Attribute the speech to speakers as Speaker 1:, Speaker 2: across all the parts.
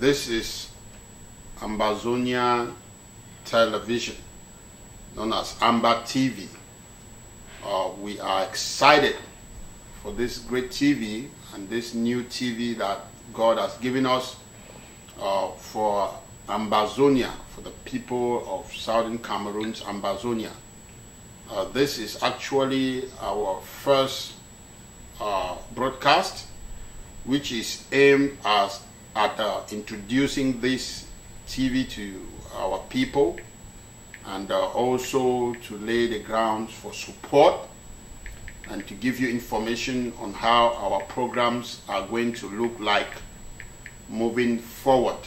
Speaker 1: This is Ambazonia Television, known as Amba TV. Uh, we are excited for this great TV and this new TV that God has given us uh, for Ambazonia, for the people of southern Cameroon's Ambazonia. Uh, this is actually our first uh, broadcast, which is aimed as, at uh, introducing this TV to our people and uh, also to lay the grounds for support and to give you information on how our programs are going to look like moving forward.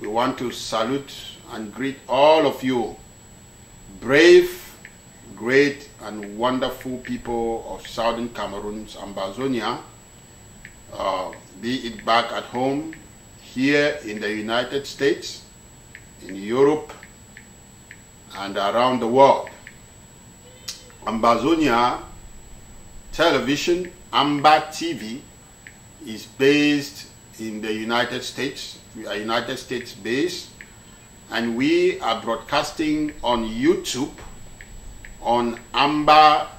Speaker 1: We want to salute and greet all of you, brave, great, and wonderful people of Southern Cameroon's Ambazonia, uh, be it back at home, here in the United States, in Europe, and around the world. Ambazonia Television, Amba TV, is based in the United States. We are United States based, and we are broadcasting on YouTube on ambatv.us.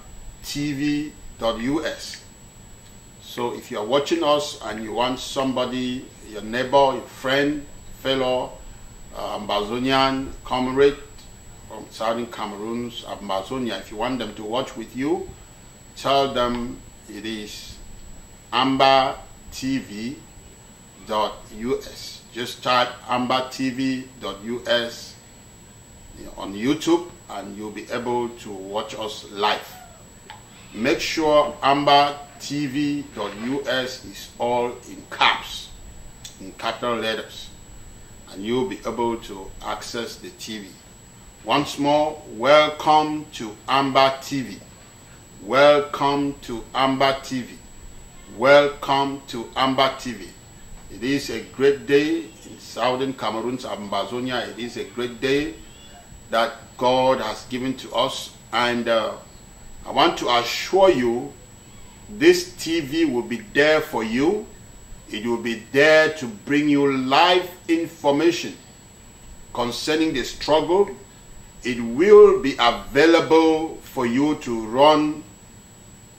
Speaker 1: So if you are watching us and you want somebody, your neighbor, your friend, fellow uh, Ambazonian comrade from Southern Cameroon's Ambazonia, if you want them to watch with you, tell them it is ambatv.us. Just type ambatv.us on YouTube and you'll be able to watch us live. Make sure ambatv.us is all in caps, in capital letters, and you'll be able to access the TV. Once more, welcome to Amba TV. Welcome to Amba TV. Welcome to Amba TV. It is a great day in southern Cameroon's Ambazonia. It is a great day that God has given to us. And uh, I want to assure you this TV will be there for you. It will be there to bring you live information concerning the struggle. It will be available for you to run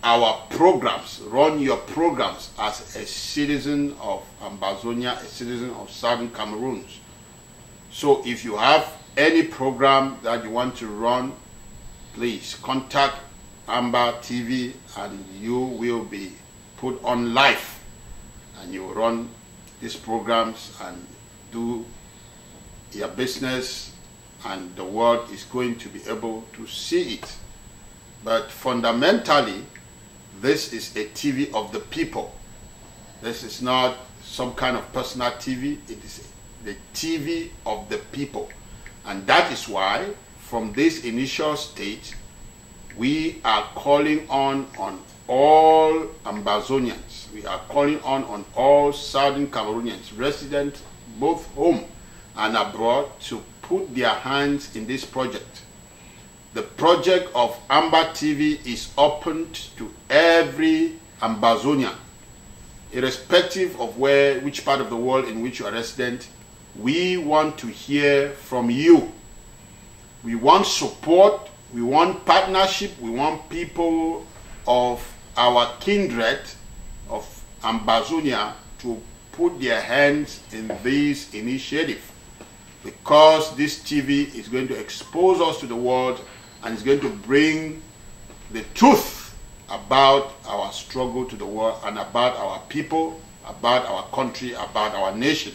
Speaker 1: our programs, run your programs as a citizen of Ambazonia, a citizen of Southern Cameroons. So if you have any program that you want to run, please contact Amba TV and you will be put on live and you run these programs and do your business and the world is going to be able to see it. But fundamentally, this is a TV of the people. This is not some kind of personal TV. It is the TV of the people. And that is why, from this initial stage, we are calling on on all Ambazonians. We are calling on on all Southern Cameroonians, residents both home and abroad, to put their hands in this project. The project of Amba TV is open to every Ambazonian, irrespective of where, which part of the world in which you are resident. We want to hear from you. We want support. We want partnership. We want people of our kindred of Ambazonia to put their hands in this initiative because this TV is going to expose us to the world and it's going to bring the truth about our struggle to the world and about our people, about our country, about our nation.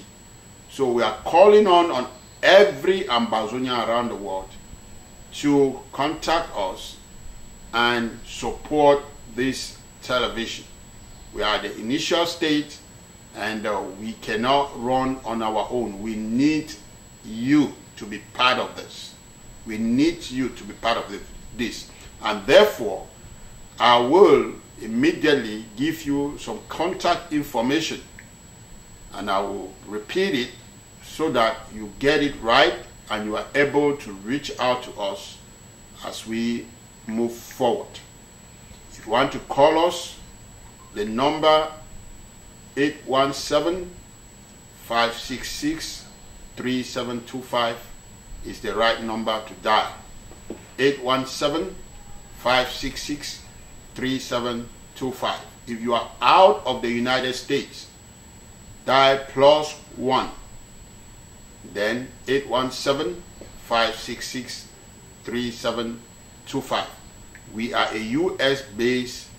Speaker 1: So we are calling on on every Ambazonia around the world to contact us and support this television. We are the initial stage and uh, we cannot run on our own. We need you to be part of this. We need you to be part of this. And therefore, I will immediately give you some contact information and I will repeat it so that you get it right and you are able to reach out to us as we move forward. If you want to call us, the number 817 566 3725 is the right number to dial. 817 566 3725. If you are out of the United States, dial plus 1. Then 817 566 3725. We are a US base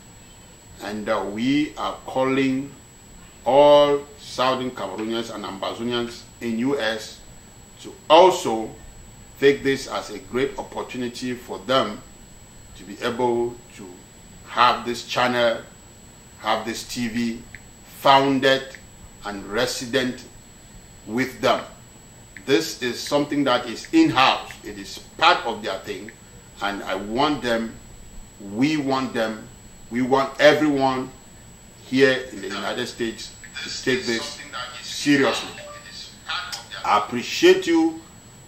Speaker 1: and uh, we are calling all Southern Cameroonians and Ambazonians in US to also take this as a great opportunity for them to be able to have this channel, have this TV founded and resident with them. This is something that is in-house. It is part of their thing. And I want them, we want them, we want everyone here in the United States to take this seriously. I appreciate you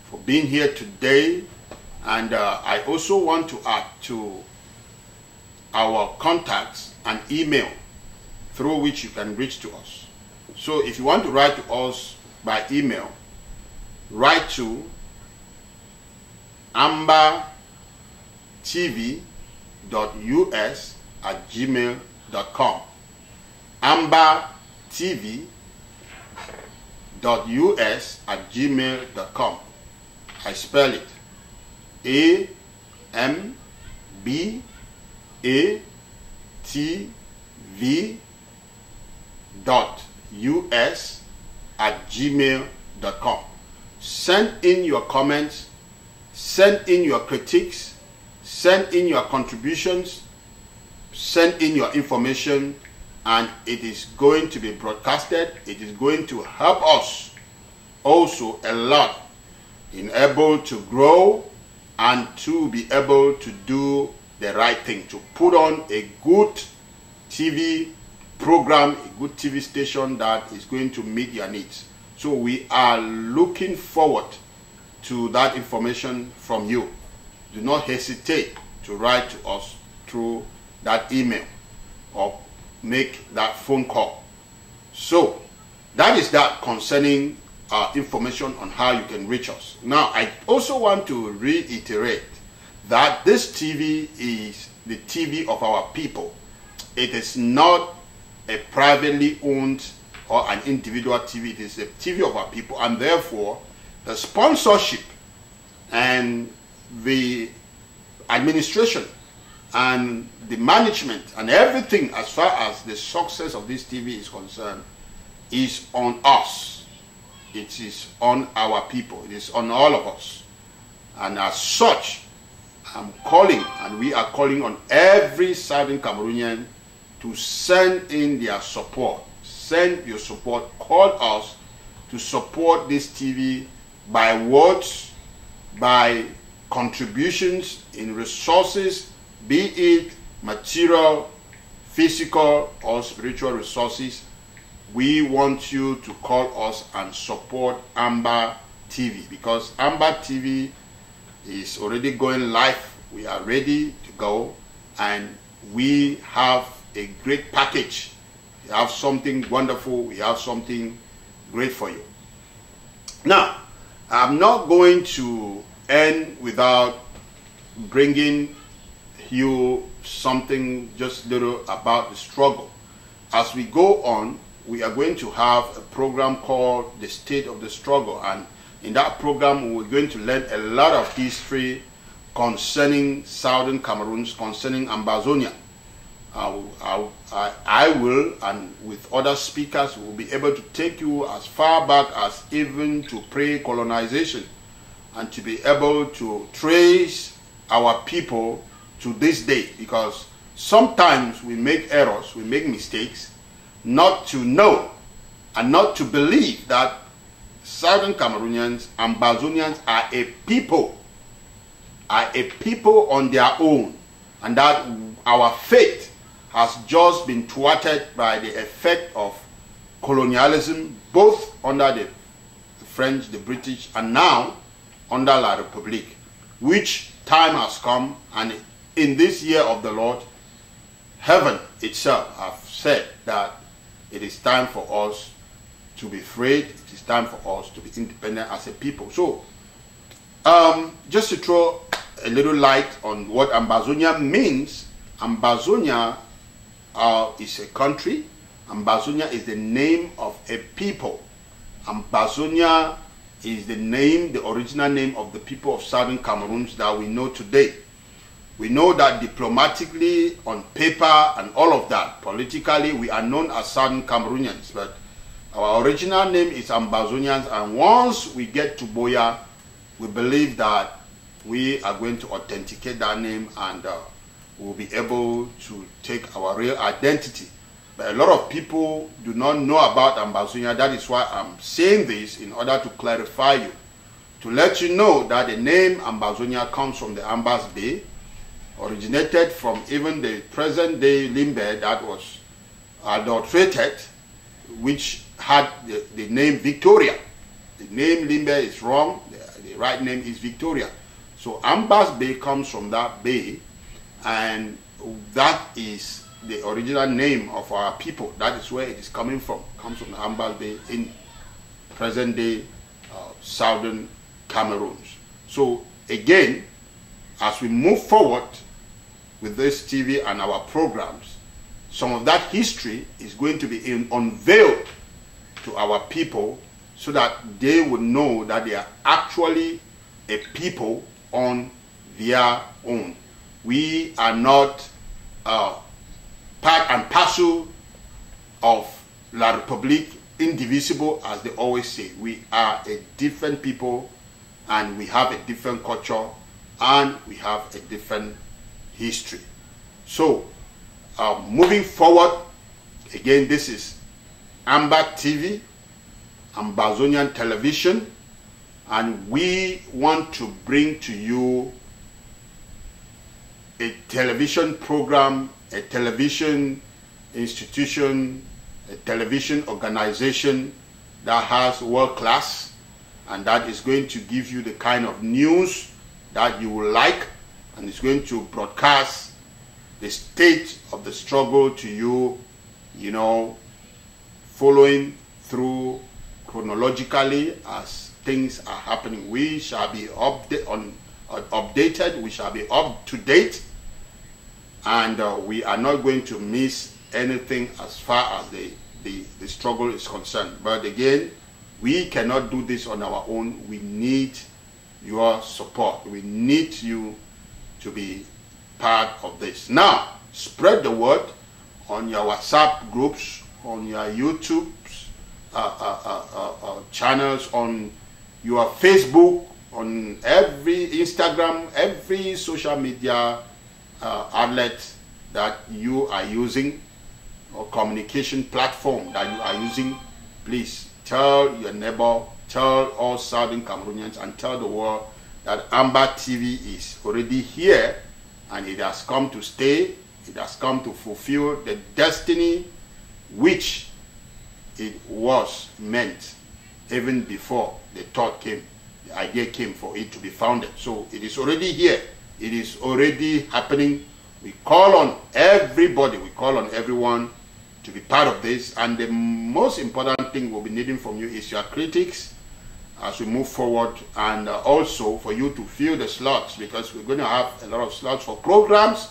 Speaker 1: for being here today. And uh, I also want to add to our contacts an email through which you can reach to us. So if you want to write to us by email, write to ambatv.us at gmail.com. ambatv.us at gmail.com. I spell it A M B A T V dot us at gmail.com. Send in your comments, send in your critiques, send in your contributions, send in your information, and it is going to be broadcasted. It is going to help us also a lot in able to grow and to be able to do the right thing, to put on a good TV program, a good TV station that is going to meet your needs. So we are looking forward to that information from you. Do not hesitate to write to us through that email or make that phone call. So that is that concerning uh, information on how you can reach us. Now, I also want to reiterate that this TV is the TV of our people. It is not a privately owned or an individual TV. It is a TV of our people, and therefore, the sponsorship and the administration and the management and everything as far as the success of this TV is concerned is on us. It is on our people. It is on all of us. And as such, I'm calling and we are calling on every Southern Cameroonian to send in their support. Send your support. Call us to support this TV by words, by contributions in resources, be it material, physical, or spiritual resources. We want you to call us and support Amba TV because Amba TV is already going live. We are ready to go and we have a great package. We have something wonderful. We have something great for you. Now, I'm not going to end without bringing you something just little about the struggle. As we go on, we are going to have a program called The State of the Struggle. And in that program, we're going to learn a lot of history concerning Southern Cameroons, concerning Ambazonia. I, I, I will, and with other speakers, will be able to take you as far back as even to pre-colonization and to be able to trace our people to this day. Because sometimes we make errors, we make mistakes, not to know and not to believe that Southern Cameroonians and Bazonians are a people, are a people on their own, and that our faith has just been thwarted by the effect of colonialism, both under the French, the British, and now under La Republique, which time has come, and in this year of the Lord, heaven itself have said that it is time for us to be freed. It is time for us to be independent as a people. So, um, just to throw a little light on what Ambazonia means, Ambazonia uh, is a country. Ambazonia is the name of a people. Ambazonia is the name, the original name of the people of southern Cameroon that we know today. We know that diplomatically, on paper, and all of that, politically, we are known as southern Cameroonians, but our original name is Ambazonians, and once we get to Buea, we believe that we are going to authenticate that name and uh, we'll be able to take our real identity. But a lot of people do not know about Ambazonia. That is why I'm saying this in order to clarify you. To let you know that the name Ambazonia comes from the Ambas Bay, originated from even the present day Limbe that was adulterated, which had the, the name Victoria. The name Limbe is wrong, the, the right name is Victoria. So Ambas Bay comes from that bay, and that is the original name of our people. That is where it is coming from. It comes from the Ambas Bay in present day uh, southern Cameroon. So again, as we move forward with this TV and our programs, some of that history is going to be in, unveiled to our people so that they will know that they are actually a people on their own. We are not uh, part and parcel of La Republique, indivisible, as they always say. We are a different people and we have a different culture and we have a different history. So, uh, moving forward, again, this is Amba TV, Ambazonian Television, and we want to bring to you a television program, a television institution, a television organization that has world class and that is going to give you the kind of news that you will like and is going to broadcast the state of the struggle to you, you know, following through chronologically as things are happening. We shall be update on uh, updated. We shall be up to date, and uh, we are not going to miss anything as far as the, the the struggle is concerned. But again, we cannot do this on our own. We need your support. We need you to be part of this. Now, spread the word on your WhatsApp groups, on your YouTube uh, uh, uh, channels, on your Facebook, on every Instagram, every social media Uh, outlet that you are using or communication platform that you are using, please tell your neighbor, tell all Southern Cameroonians and tell the world that Amba TV is already here and it has come to stay. It has come to fulfill the destiny which it was meant even before the thought came, the idea came for it to be founded. So it is already here. It is already happening. We call on everybody, we call on everyone to be part of this. And the most important thing we'll be needing from you is your critics as we move forward and uh, also for you to fill the slots because we're going to have a lot of slots for programs.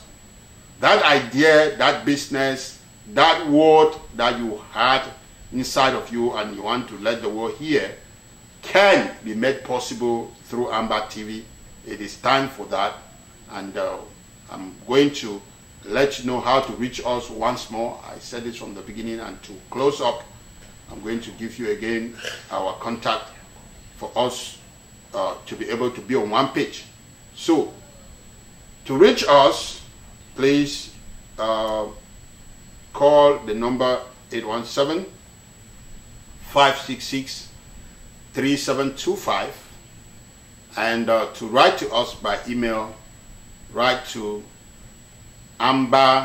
Speaker 1: That idea, that business, that word that you had inside of you and you want to let the world hear can be made possible through Amba TV. It is time for that and uh, I'm going to let you know how to reach us once more. I said this from the beginning and to close up, I'm going to give you again our contact for us uh, to be able to be on one page. So, to reach us, please uh, call the number 817 566 3725 and uh, to write to us by email, write to ambatv.us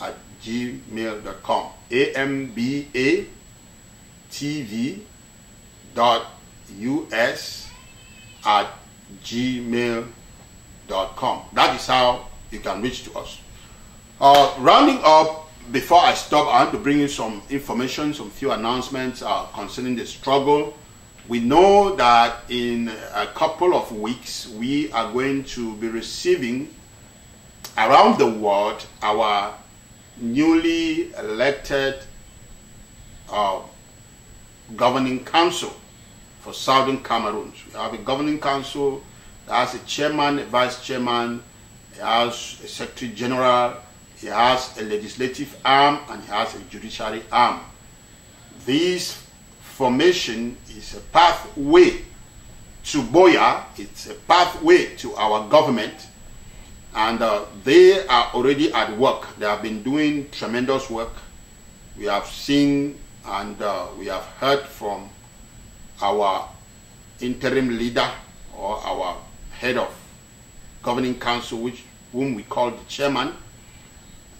Speaker 1: at gmail.com. A-M-B-A tv.us at gmail.com. That is how you can reach to us. Uh, rounding up, before I stop, I want to bring you some information, some few announcements uh, concerning the struggle. We know that in a couple of weeks, we are going to be receiving around the world our newly elected uh, governing council for Southern Cameroon. We have a governing council that has a chairman, a vice chairman, it has a secretary general, he has a legislative arm, and he has a judiciary arm. This formation is a pathway to Buea, it's a pathway to our government, and uh, they are already at work. They have been doing tremendous work. We have seen and uh, we have heard from our interim leader or our head of governing council, which whom we call the chairman,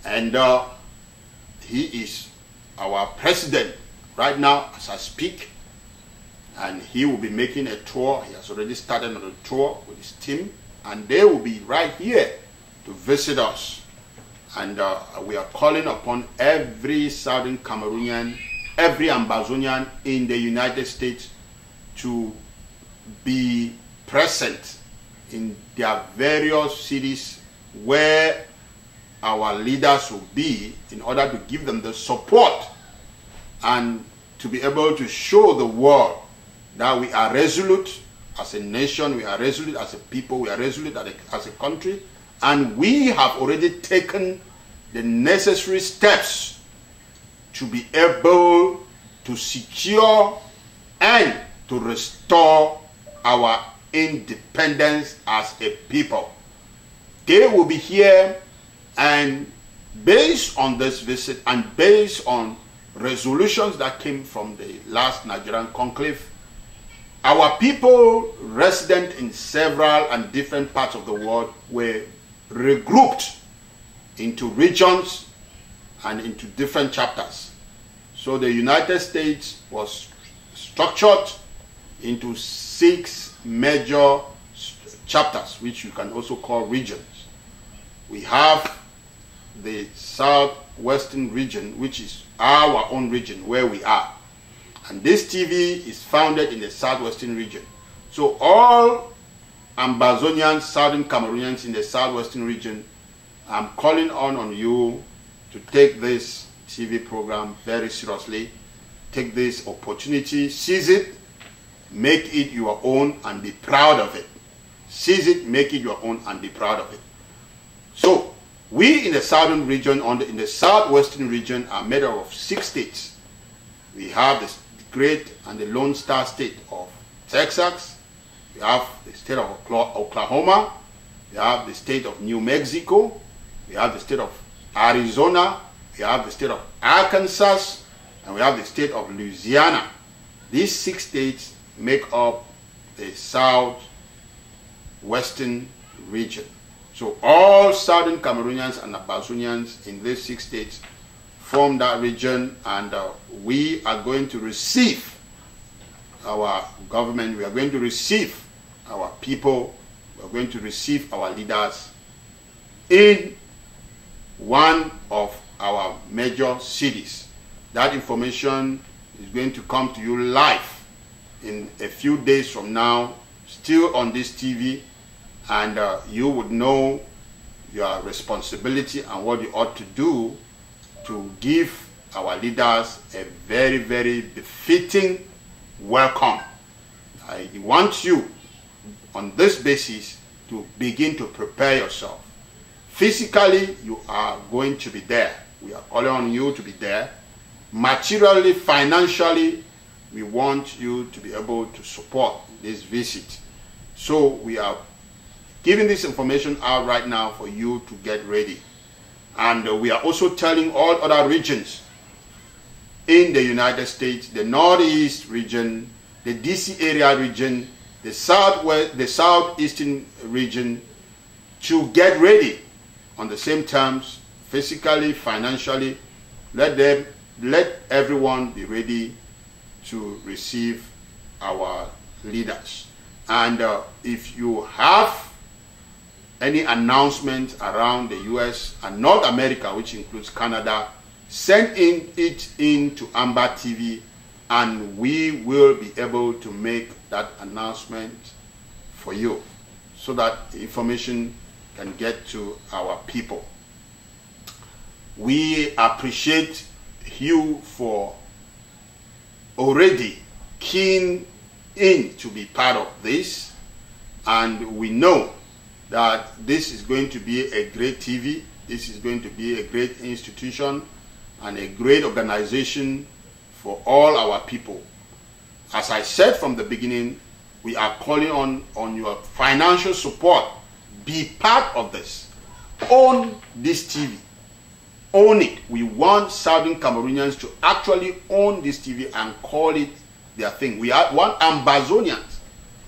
Speaker 1: and uh, he is our president right now as I speak, and he will be making a tour. He has already started on a tour with his team, and they will be right here to visit us. And uh, we are calling upon every Southern Cameroonian, every Ambazonian in the United States to be present in their various cities where our leaders will be in order to give them the support and to be able to show the world that we are resolute as a nation, we are resolute as a people, we are resolute as a, country, and we have already taken the necessary steps to be able to secure and to restore our independence as a people. They will be here and based on this visit and based on resolutions that came from the last Nigerian conclave, our people resident in several and different parts of the world were regrouped into regions and into different chapters. So the United States was structured into six major chapters, which you can also call regions. We have the southwestern region, which is our own region where we are. And this TV is founded in the southwestern region. So all Ambazonians, Southern Cameroonians in the southwestern region, I'm calling on on you to take this TV program very seriously. Take this opportunity, seize it, make it your own and be proud of it. Seize it, make it your own and be proud of it. So, we in the southern region, on the, in the southwestern region, are made up of six states. We have the great and the Lone Star state of Texas. We have the state of Oklahoma. We have the state of New Mexico. We have the state of Arizona. We have the state of Arkansas. And we have the state of Louisiana. These six states make up the southwestern region. So all southern Cameroonians and Ambazonians in these six states form that region and uh, we are going to receive our government, we are going to receive our people, we are going to receive our leaders in one of our major cities. That information is going to come to you live in a few days from now, still on this TV, and uh, you would know your responsibility and what you ought to do to give our leaders a very, very befitting welcome. I want you on this basis to begin to prepare yourself. Physically, you are going to be there. We are calling on you to be there. Materially, financially, we want you to be able to support this visit. So we are giving this information out right now for you to get ready. And uh, we are also telling all other regions in the United States, the Northeast region, the DC area region, the Southwest, the Southeastern region, to get ready on the same terms, physically, financially. Let them, let everyone be ready to receive our leaders. And uh, if you have any announcement around the US and North America, which includes Canada, send in it into Amba TV and we will be able to make that announcement for you so that information can get to our people. We appreciate you for already keen in to be part of this and we know that this is going to be a great TV, this is going to be a great institution and a great organization for all our people. As I said from the beginning, we are calling on, on your financial support. Be part of this. Own this TV. Own it. We want Southern Cameroonians to actually own this TV and call it their thing. We are, want Ambazonians.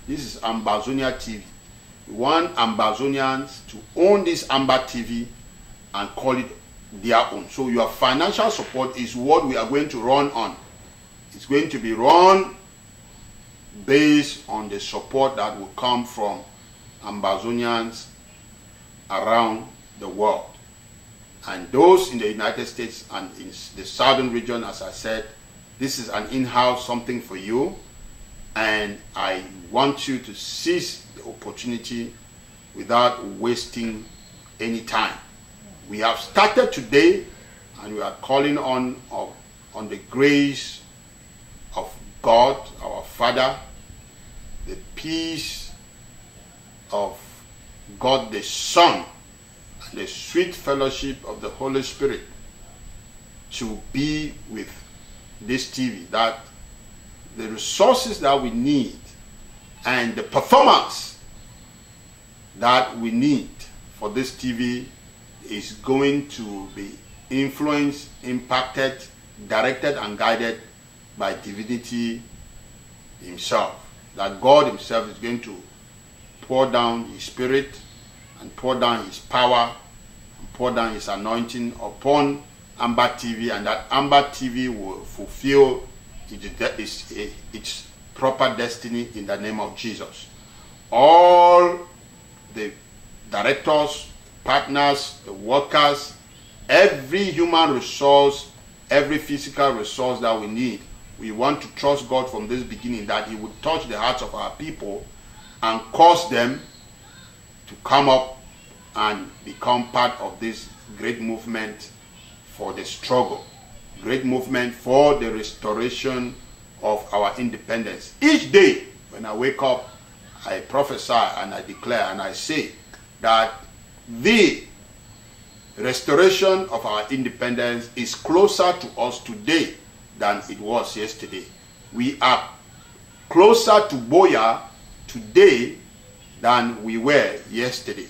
Speaker 1: This is Ambazonia TV. We want Ambazonians to own this Amba TV and call it their own. So your financial support is what we are going to run on. It's going to be run based on the support that will come from Ambazonians around the world. And those in the United States and in the southern region, as I said, this is an in-house something for you. And I want you to seize the opportunity without wasting any time. We have started today and we are calling on, on, on the grace of God, our Father, the peace of God the Son, and the sweet fellowship of the Holy Spirit to be with this TV, that the resources that we need and the performance that we need for this TV is going to be influenced, impacted, directed, and guided by divinity himself. That God himself is going to pour down his spirit and pour down his power and pour down his anointing upon Amba TV and that Amba TV will fulfill its, its proper destiny in the name of Jesus. All the directors, partners, the workers, every human resource, every physical resource that we need, we want to trust God from this beginning that He would touch the hearts of our people and cause them to come up and become part of this great movement for the struggle, great movement for the restoration of our independence. Each day when I wake up, I prophesy and I declare and I say that the restoration of our independence is closer to us today than it was yesterday. We are closer to Buea today than we were yesterday.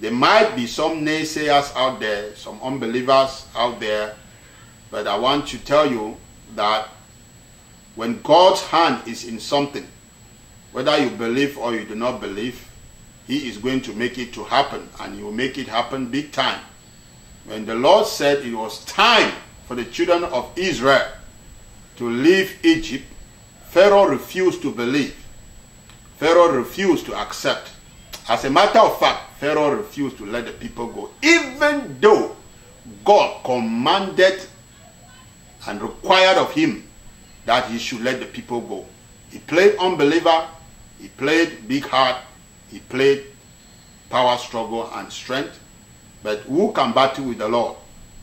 Speaker 1: There might be some naysayers out there, some unbelievers out there, but I want to tell you that when God's hand is in something, whether you believe or you do not believe, He is going to make it to happen, and He will make it happen big time. When the Lord said it was time for the children of Israel to leave Egypt, Pharaoh refused to believe. Pharaoh refused to accept. As a matter of fact, Pharaoh refused to let the people go, even though God commanded and required of him that he should let the people go. He played unbeliever, he played big heart, he played power struggle and strength. But who can battle with the Lord?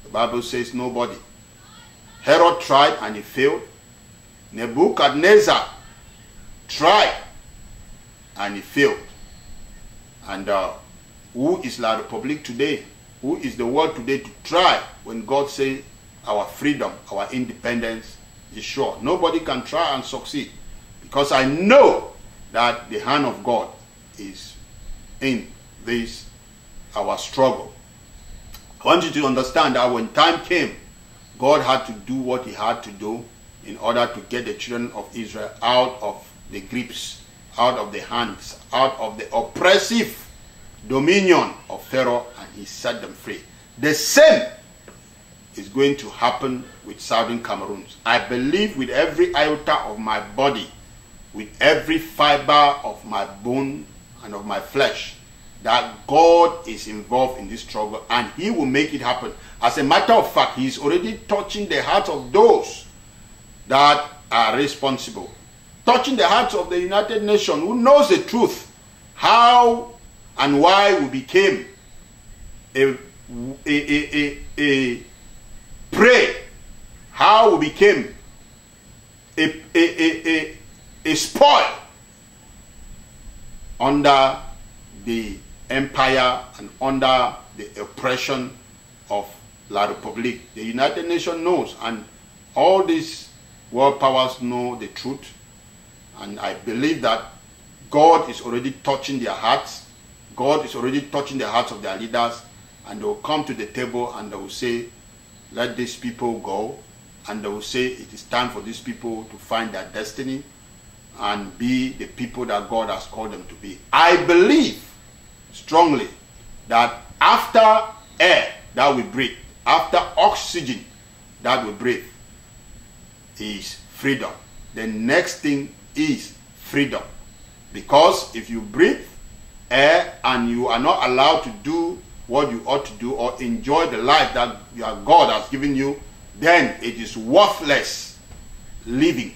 Speaker 1: The Bible says nobody. Herod tried and he failed. Nebuchadnezzar tried and he failed. And uh, who is La Republique today? Who is the world today to try when God says our freedom, our independence is sure? Nobody can try and succeed because I know that the hand of God is in this our struggle. I want you to understand that when time came, God had to do what he had to do in order to get the children of Israel out of the grips out of the hands, out of the oppressive dominion of Pharaoh, and he set them free. The same is going to happen with Southern Cameroons. I believe with every iota of my body, with every fiber of my bone and of my flesh, that God is involved in this struggle and He will make it happen. As a matter of fact, He is already touching the hearts of those that are responsible, touching the hearts of the United Nations who knows the truth, how and why we became a, a, a, a, a prey, how we became a, a, a, a, a spoil under the empire and under the oppression of La Republique. The United Nations knows and all these world powers know the truth and I believe that God is already touching their hearts. God is already touching the hearts of their leaders and they will come to the table and they will say, let these people go and they will say it is time for these people to find their destiny and be the people that God has called them to be. I believe strongly that after air that we breathe, after oxygen that we breathe, is freedom. The next thing is freedom. Because if you breathe air and you are not allowed to do what you ought to do or enjoy the life that your God has given you, then it is worthless living.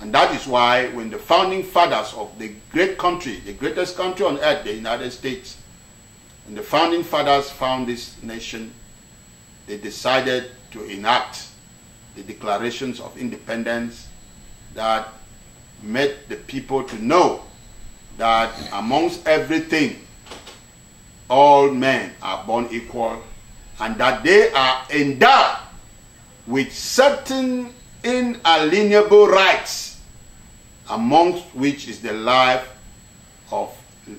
Speaker 1: And that is why when the founding fathers of the great country, the greatest country on earth, the United States, and the founding fathers found this nation, they decided to enact the declarations of independence that made the people to know that amongst everything, all men are born equal and that they are endowed with certain inalienable rights, amongst which is the life of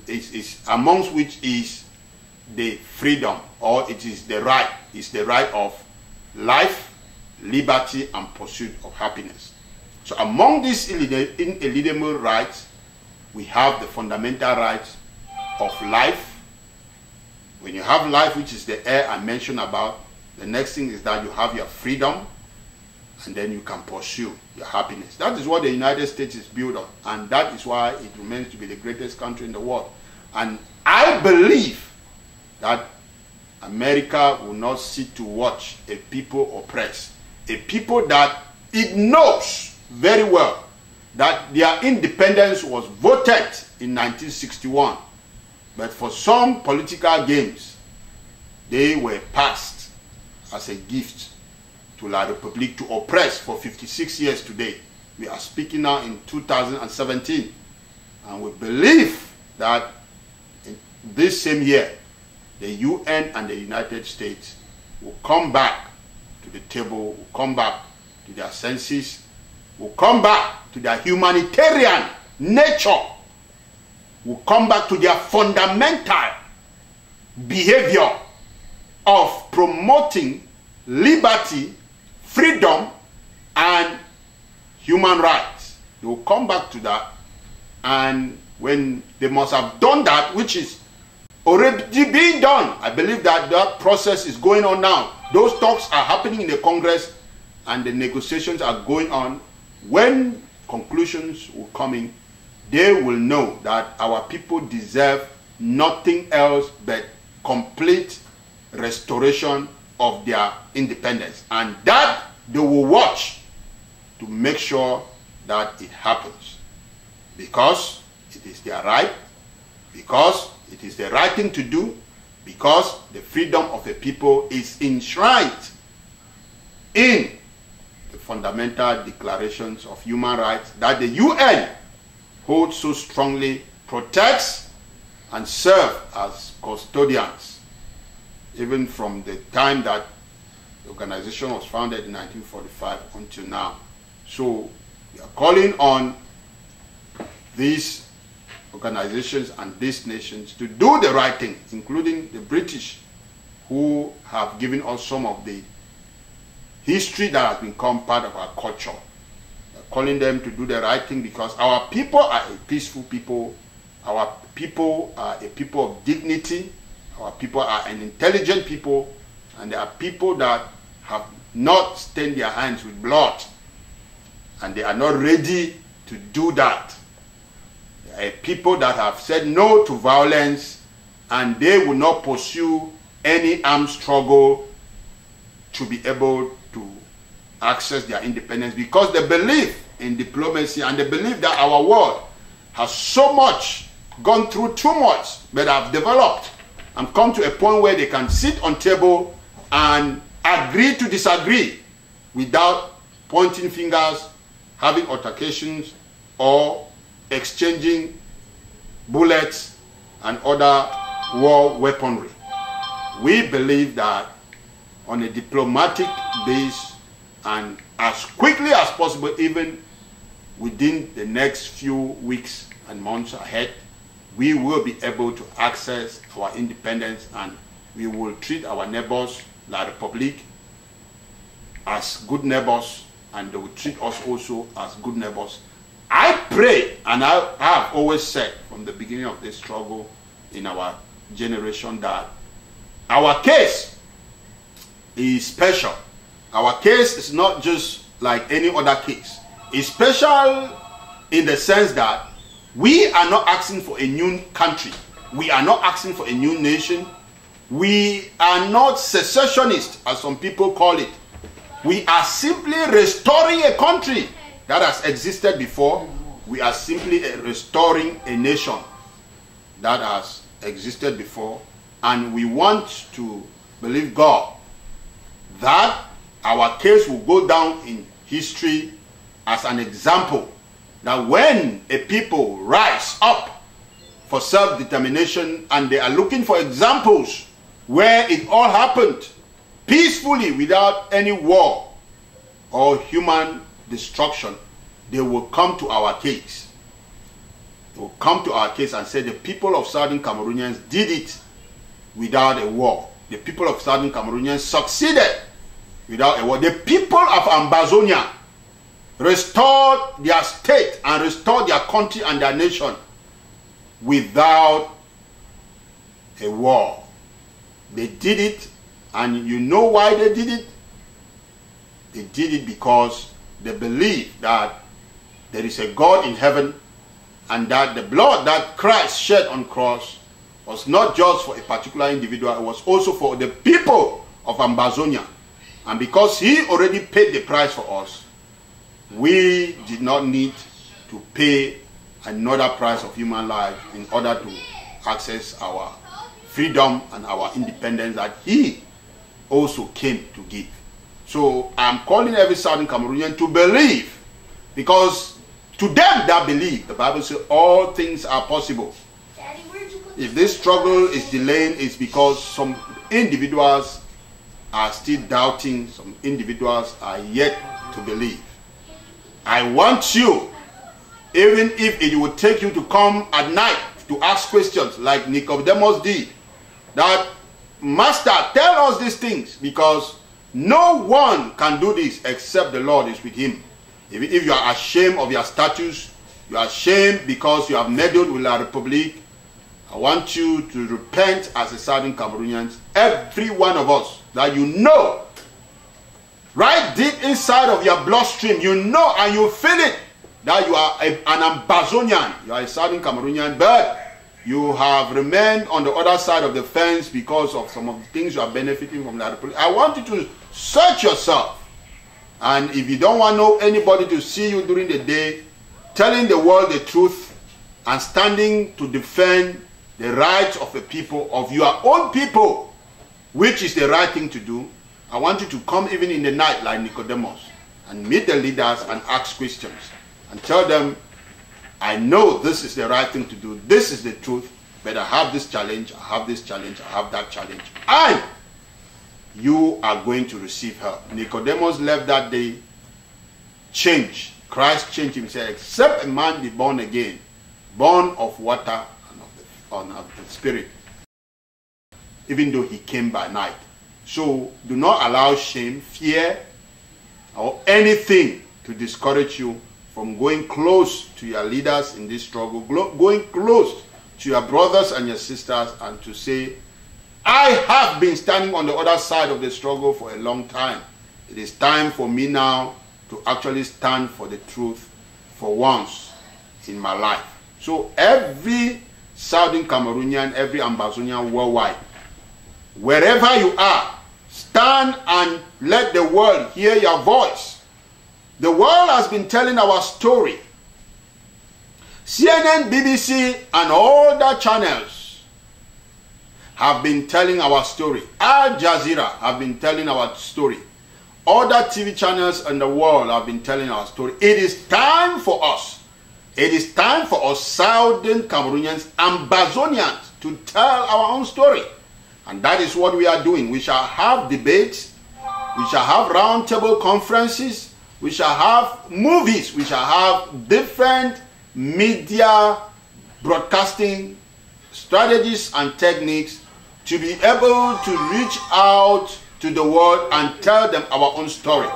Speaker 1: is, is amongst which is the freedom or it is the right is the right of life, liberty, and pursuit of happiness. So among these inalienable rights, we have the fundamental rights of life. When you have life, which is the air I mentioned about, the next thing is that you have your freedom and then you can pursue your happiness. That is what the United States is built on and that is why it remains to be the greatest country in the world. And I believe that America will not sit to watch a people oppressed. A people that it knows very well that their independence was voted in 1961. But for some political games, they were passed as a gift to La Republique to oppress for 56 years today. We are speaking now in 2017. And we believe that in this same year, the UN and the United States will come back to the table, will come back to their senses, will come back to their humanitarian nature, will come back to their fundamental behavior of promoting liberty, freedom, and human rights. They will come back to that. And when they must have done that, which is already being done, I believe that that process is going on now. Those talks are happening in the Congress and the negotiations are going on. When conclusions will come in, they will know that our people deserve nothing else but complete restoration of their independence. And that they will watch to make sure that it happens. Because it is their right, because it is the right thing to do, because the freedom of the people is enshrined in the fundamental declarations of human rights that the UN holds so strongly, protects, and serve as custodians, even from the time that the organization was founded in 1945 until now. So we are calling on these organizations and these nations to do the right thing, including the British, who have given us some of the history that has become part of our culture. We're calling them to do the right thing because our people are a peaceful people. Our people are a people of dignity. Our people are an intelligent people. And they are people that have not stained their hands with blood. And they are not ready to do that. They are people that have said no to violence and they will not pursue any armed struggle to be able to access their independence because they believe in diplomacy and they believe that our world has so much gone through too much but have developed and come to a point where they can sit on table and agree to disagree without pointing fingers, having altercations, or exchanging bullets and other war weaponry. We believe that on a diplomatic base and as quickly as possible, even within the next few weeks and months ahead, we will be able to access our independence and we will treat our neighbors, La Republique, as good neighbors and they will treat us also as good neighbors. I pray, and I have always said from the beginning of this struggle in our generation that our case is special. Our case is not just like any other case. It's special in the sense that we are not asking for a new country. We are not asking for a new nation. We are not secessionists, as some people call it. We are simply restoring a country that has existed before. We are simply eh, restoring a nation that has existed before. And we want to believe God that our case will go down in history as an example that when a people rise up for self-determination and they are looking for examples where it all happened peacefully without any war or human destruction, they will come to our case. They will come to our case and say the people of Southern Cameroonians did it without a war. The people of Southern Cameroonians succeeded without a war. The people of Ambazonia restored their state and restored their country and their nation without a war. They did it, and you know why they did it? They did it because they believe that there is a God in heaven and that the blood that Christ shed on cross was not just for a particular individual, it was also for the people of Ambazonia. And because he already paid the price for us, we did not need to pay another price of human life in order to access our freedom and our independence that he also came to give. So I'm calling every Southern Cameroonian to believe because to them that believe, the Bible says all things are possible. If this struggle is delaying, it's because some individuals are still doubting, some individuals are yet to believe. I want you, even if it would take you to come at night to ask questions like Nicodemus did, that Master, tell us these things because no one can do this except the Lord is with him. If, if you are ashamed of your status, you are ashamed because you have meddled with La Republique, I want you to repent as a Southern Cameroonians, every one of us, that you know right deep inside of your bloodstream, you know and you feel it that you are a, an Ambazonian, you are a Southern Cameroonian, but you have remained on the other side of the fence because of some of the things you are benefiting from that. I want you to search yourself. And if you don't want know anybody to see you during the day, telling the world the truth and standing to defend the rights of the people, of your own people, which is the right thing to do, I want you to come even in the night like Nicodemus and meet the leaders and ask questions and tell them, I know this is the right thing to do. This is the truth. But I have this challenge. I have this challenge. I have that challenge. I, you are going to receive help. Nicodemus left that day changed. Christ changed him. He said, except a man be born again, born of water and of the, of the spirit, even though he came by night. So do not allow shame, fear, or anything to discourage you from going close to your leaders in this struggle, going close to your brothers and your sisters and to say, I have been standing on the other side of the struggle for a long time. It is time for me now to actually stand for the truth for once in my life. So every Southern Cameroonian, every Ambazonian worldwide. Wherever you are, stand and let the world hear your voice. The world has been telling our story. CNN, BBC, and all the channels have been telling our story. Al Jazeera have been telling our story. Other TV channels in the world have been telling our story. It is time for us. It is time for us Southern Cameroonians, Ambazonians, to tell our own story. And that is what we are doing. We shall have debates. We shall have roundtable conferences. We shall have movies. We shall have different media broadcasting strategies and techniques to be able to reach out to the world and tell them our own story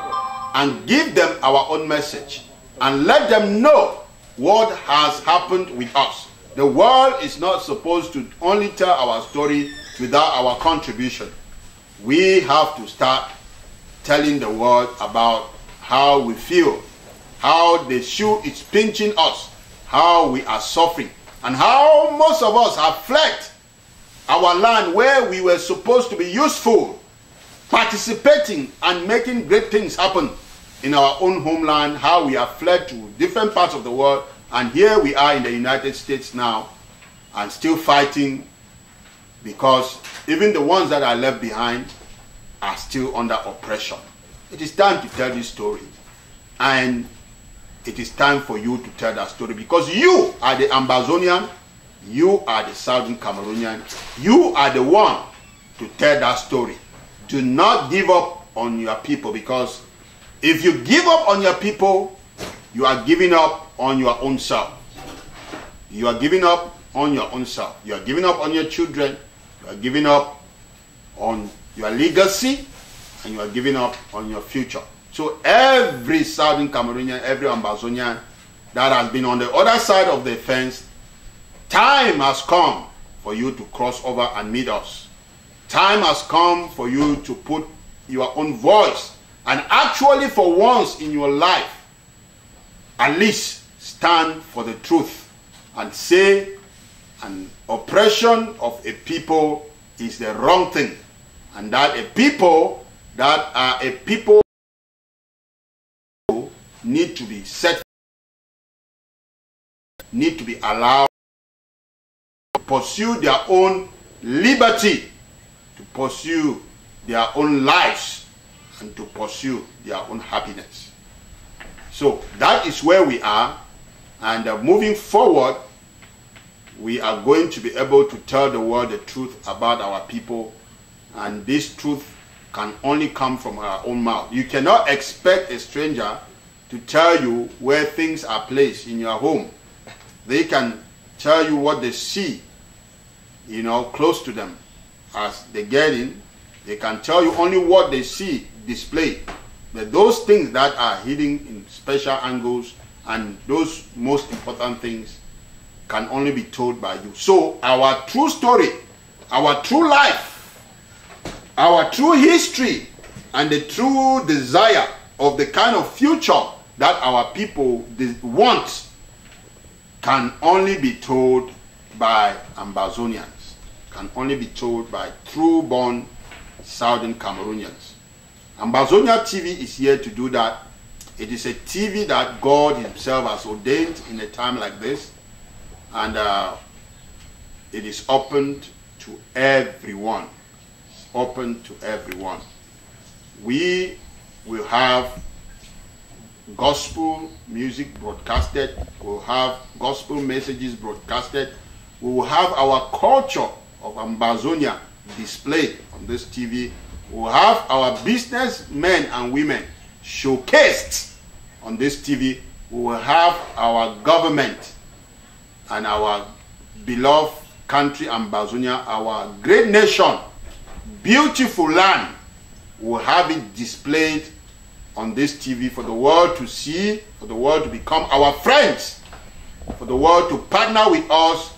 Speaker 1: and give them our own message and let them know what has happened with us. The world is not supposed to only tell our story without our contribution. We have to start telling the world about how we feel, how the shoe is pinching us, how we are suffering, and how most of us have fled our land where we were supposed to be useful, participating and making great things happen in our own homeland, how we have fled to different parts of the world, and here we are in the United States now, and still fighting because even the ones that are left behind are still under oppression. It is time to tell this story. And it is time for you to tell that story because you are the Ambazonian, you are the Southern Cameroonian, you are the one to tell that story. Do not give up on your people because if you give up on your people, you are giving up on your own self. You are giving up on your own self. You are giving up on your children. You are giving up on your legacy and you are giving up on your future. So every Southern Cameroonian, every Ambazonian that has been on the other side of the fence, time has come for you to cross over and meet us. Time has come for you to put your own voice and actually for once in your life, at least stand for the truth and say an oppression of a people is the wrong thing. And that a people that are a people need to be set need to be allowed to pursue their own liberty to pursue their own lives and to pursue their own happiness. So that is where we are. And uh, moving forward we are going to be able to tell the world the truth about our people and this truth can only come from our own mouth you cannot expect a stranger to tell you where things are placed in your home. They can tell you what they see, you know, close to them as they get in. They can tell you only what they see displayed. But those things that are hidden in special angles and those most important things can only be told by you. So our true story, our true life, our true history, and the true desire of the kind of future that our people want can only be told by Ambazonians, can only be told by true-born Southern Cameroonians. Ambazonia TV is here to do that. It is a TV that God himself has ordained in a time like this. And uh, it is opened to everyone. It's open to everyone. We will have gospel music broadcasted. We'll have gospel messages broadcasted. We will have our culture of Ambazonia displayed on this TV. We'll have our businessmen and women showcased on this TV. We will have our government and our beloved country and Ambazonia, our great nation, beautiful land. We'll have it displayed on this TV for the world to see, for the world to become our friends, for the world to partner with us,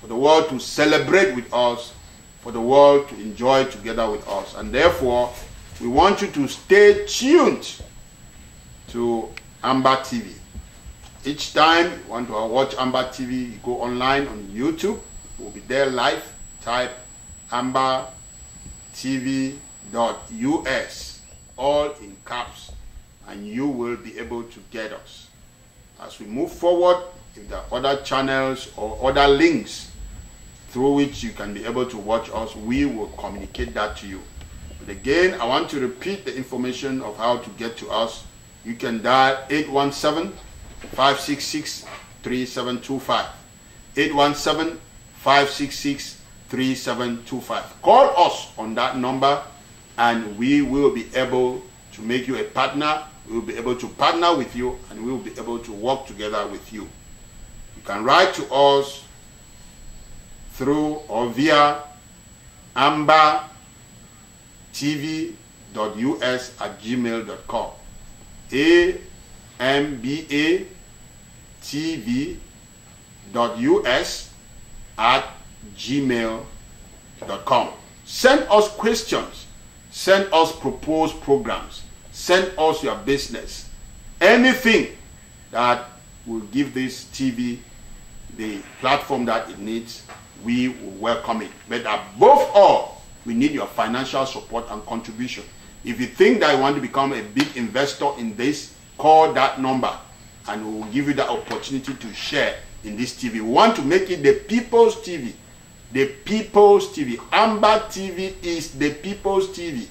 Speaker 1: for the world to celebrate with us, for the world to enjoy together with us. And therefore, we want you to stay tuned to Amba TV. Each time you want to watch Amba TV, you go online on YouTube We'll be there live. Type ambatv.us, all in caps, and you will be able to get us. As we move forward, if there are other channels or other links through which you can be able to watch us, we will communicate that to you. But again, I want to repeat the information of how to get to us. You can dial 817 566 3725. 817 566 3725. Call us on that number and we will be able to make you a partner. We will be able to partner with you and we will be able to work together with you. You can write to us through or via ambatv.us at gmail.com. A M B A T V dot US at gmail.com. Send us questions. Send us proposed programs. Send us your business. Anything that will give this TV the platform that it needs, we will welcome it. But above all, we need your financial support and contribution. If you think that you want to become a big investor in this, call that number and we will give you the opportunity to share in this TV. We want to make it the people's TV. The people's TV. Amba TV is the people's TV.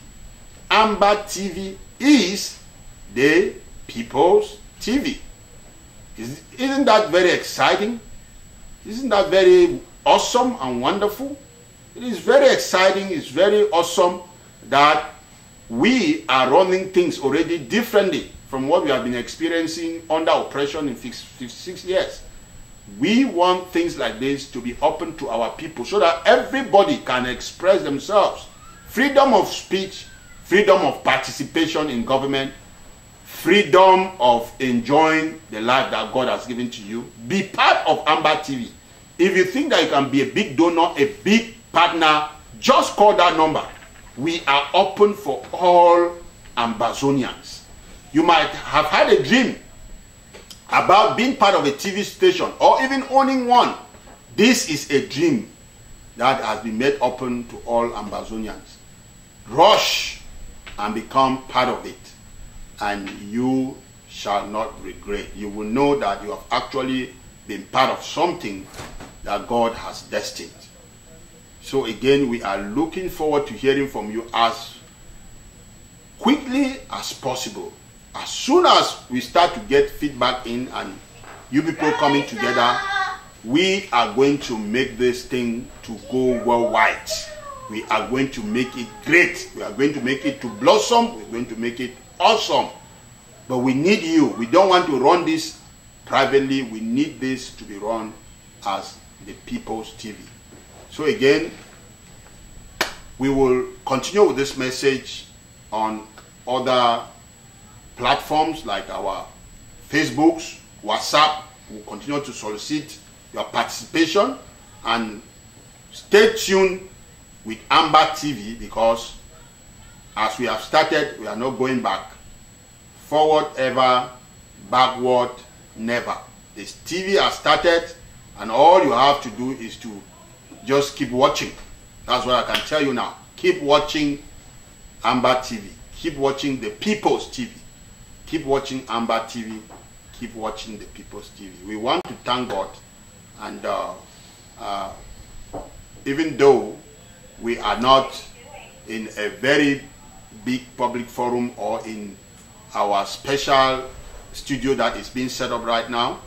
Speaker 1: Amba TV is the people's TV. Is, isn't that very exciting? Isn't that very awesome and wonderful? It is very exciting, it's very awesome that we are running things already differently from what we have been experiencing under oppression in 56 years. We want things like this to be open to our people so that everybody can express themselves. Freedom of speech, freedom of participation in government, freedom of enjoying the life that God has given to you. Be part of Amba TV. If you think that you can be a big donor, a big partner, just call that number. We are open for all Ambazonians. You might have had a dream about being part of a TV station or even owning one. This is a dream that has been made open to all Ambazonians. Rush and become part of it, and you shall not regret. You will know that you have actually been part of something that God has destined. So again, we are looking forward to hearing from you as quickly as possible as soon as we start to get feedback in and you people coming together, we are going to make this thing to go worldwide. We are going to make it great. We are going to make it to blossom. We're going to make it awesome. But we need you. We don't want to run this privately. We need this to be run as the people's TV. So again, we will continue with this message on other platforms like our Facebooks, WhatsApp. will continue to solicit your participation and stay tuned with Amba TV because as we have started, we are not going back. Forward ever, backward never. This TV has started and all you have to do is to just keep watching. That's what I can tell you now. Keep watching Amba TV. Keep watching the People's TV. Keep watching Amba TV. Keep watching the People's TV. We want to thank God. And uh, uh, even though we are not in a very big public forum or in our special studio that is being set up right now,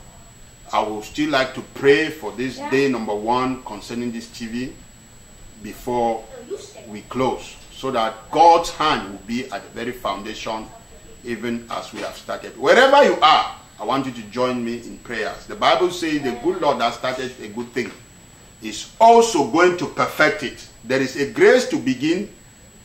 Speaker 1: I would still like to pray for this day number one concerning this TV before we close so that God's hand will be at the very foundation even as we have started. Wherever you are, I want you to join me in prayers. The Bible says the good Lord that started a good thing is also going to perfect it. There is a grace to begin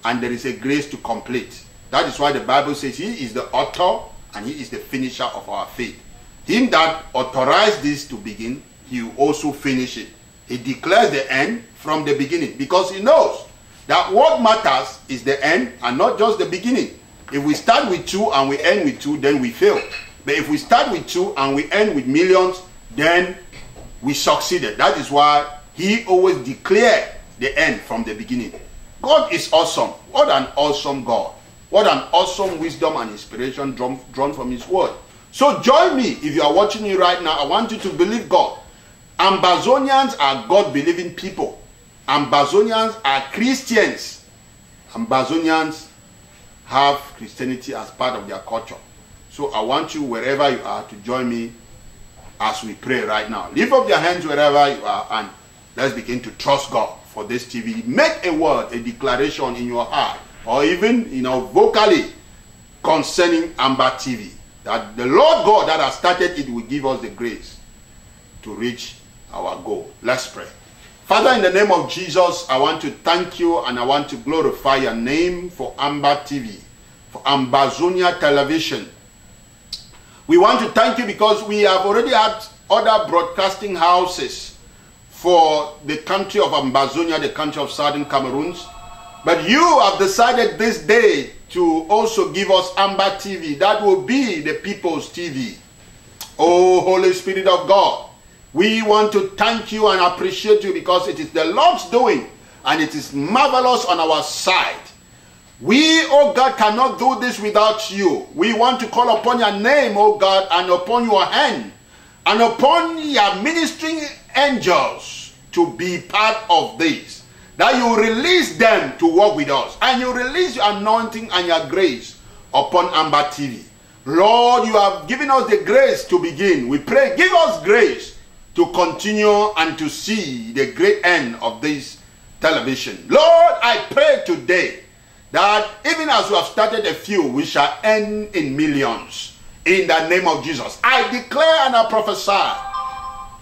Speaker 1: and there is a grace to complete. That is why the Bible says he is the author and he is the finisher of our faith. Him that authorized this to begin, he will also finish it. He declares the end from the beginning because he knows that what matters is the end and not just the beginning. If we start with two and we end with two, then we fail. But if we start with two and we end with millions, then we succeeded. That is why He always declared the end from the beginning. God is awesome. What an awesome God. What an awesome wisdom and inspiration drawn, drawn from His Word. So join me if you are watching me right now. I want you to believe God. Ambazonians are God believing people. Ambazonians are Christians. Ambazonians have Christianity as part of their culture. So I want you, wherever you are, to join me as we pray right now. Lift up your hands wherever you are and let's begin to trust God for this TV. Make a word, a declaration in your heart, or even, you know, vocally concerning Amba TV. That the Lord God that has started it will give us the grace to reach our goal. Let's pray. Father, in the name of Jesus, I want to thank you and I want to glorify your name for Amba TV, for Ambazonia Television. We want to thank you because we have already had other broadcasting houses for the country of Ambazonia, the country of southern Cameroons. But you have decided this day to also give us Amba TV. That will be the people's TV. Oh, Holy Spirit of God, we want to thank you and appreciate you because it is the Lord's doing and it is marvelous on our side. We, oh God, cannot do this without you. We want to call upon your name, oh God, and upon your hand, and upon your ministering angels to be part of this. That you release them to work with us, and you release your anointing and your grace upon Amba TV. Lord, you have given us the grace to begin. We pray, give us grace to continue and to see the great end of this television. Lord, I pray today that even as we have started a few, we shall end in millions. In the name of Jesus. I declare and I prophesy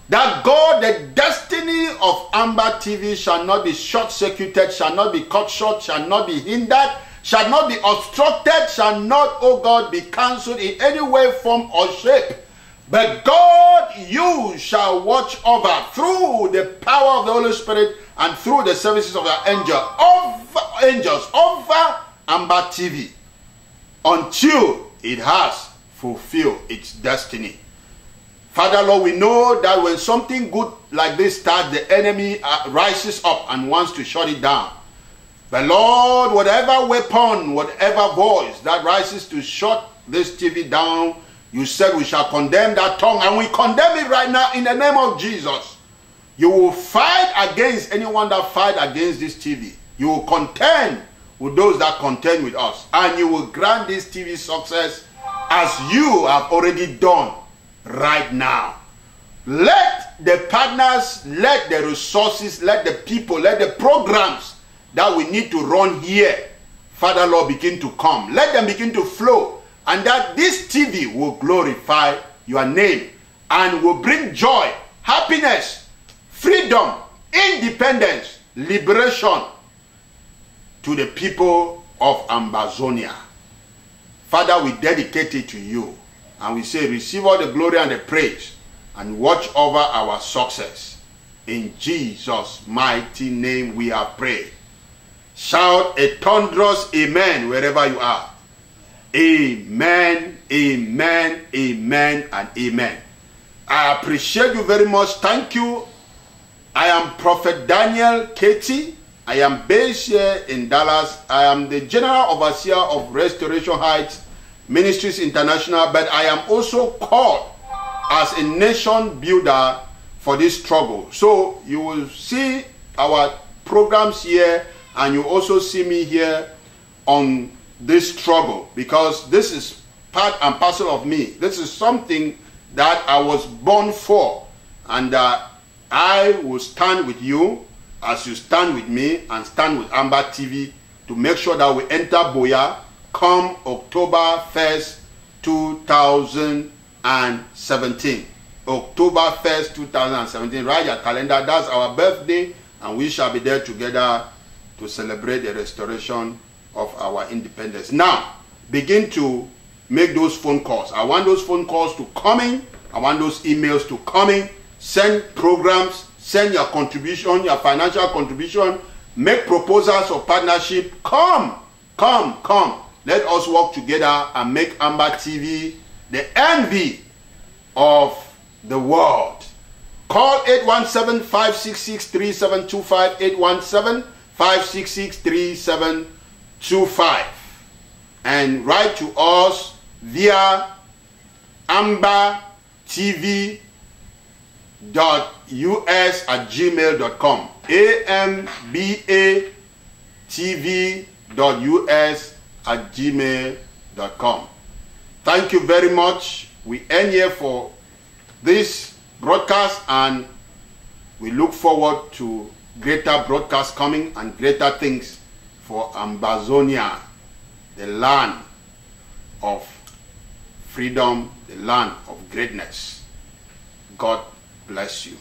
Speaker 1: that God, the destiny of Amba TV shall not be short circuited, shall not be cut short, shall not be hindered, shall not be obstructed, shall not, oh God, be cancelled in any way, form, or shape. But God, you shall watch over through the power of the Holy Spirit and through the services of the angel, of angels over Amba TV until it has fulfilled its destiny. Father, Lord, we know that when something good like this starts, the enemy uh, rises up and wants to shut it down. But Lord, whatever weapon, whatever voice that rises to shut this TV down, you said we shall condemn that tongue, and we condemn it right now in the name of Jesus. You will fight against anyone that fight against this TV. You will contend with those that contend with us. And you will grant this TV success as you have already done right now. Let the partners, let the resources, let the people, let the programs that we need to run here, Father Lord, begin to come. Let them begin to flow. And that this TV will glorify your name and will bring joy, happiness, freedom, independence, liberation to the people of Ambazonia. Father, we dedicate it to you. And we say, receive all the glory and the praise and watch over our success. In Jesus' mighty name we are prayed. Shout a thunderous amen wherever you are. Amen, amen, amen, and amen. I appreciate you very much. Thank you. I am Prophet Daniel Katie. I am based here in Dallas. I am the General Overseer of Restoration Heights Ministries International, but I am also called as a nation builder for this struggle. So you will see our programs here and you also see me here on this struggle because this is part and parcel of me. This is something that I was born for and uh, I will stand with you as you stand with me and stand with Amba TV to make sure that we enter Buea come October 1st, 2017. October 1st, 2017. Write your calendar. That's our birthday and we shall be there together to celebrate the restoration of our independence. Now, begin to make those phone calls. I want those phone calls to come in. I want those emails to come in. Send programs. Send your contribution, your financial contribution. Make proposals of partnership. Come, come, come. Let us work together and make Amba TV the envy of the world. Call 817-566-3725, 817-566-3725. And write to us via ambatv.us at gmail.com. A-M-B-A tv.us at gmail.com. Thank you very much. We end here for this broadcast and we look forward to greater broadcasts coming and greater things for Ambazonia, the land of freedom, the land of greatness. God bless you.